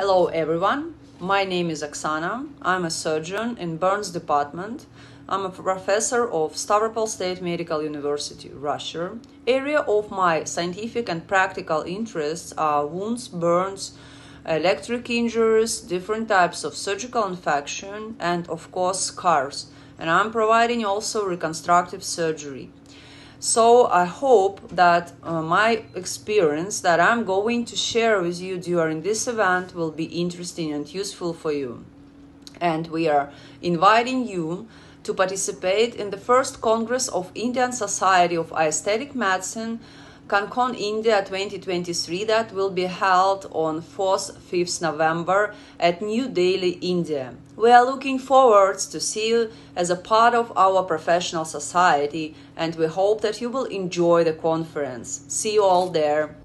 Hello everyone, my name is Oksana. I'm a surgeon in burns department. I'm a professor of Stavropol State Medical University, Russia. Area of my scientific and practical interests are wounds, burns, electric injuries, different types of surgical infection, and of course scars. And I'm providing also reconstructive surgery. So I hope that uh, my experience that I'm going to share with you during this event will be interesting and useful for you. And we are inviting you to participate in the first Congress of Indian Society of Aesthetic Medicine CanCon India 2023 that will be held on 4th 5th November at New Delhi, India. We are looking forward to see you as a part of our professional society and we hope that you will enjoy the conference. See you all there.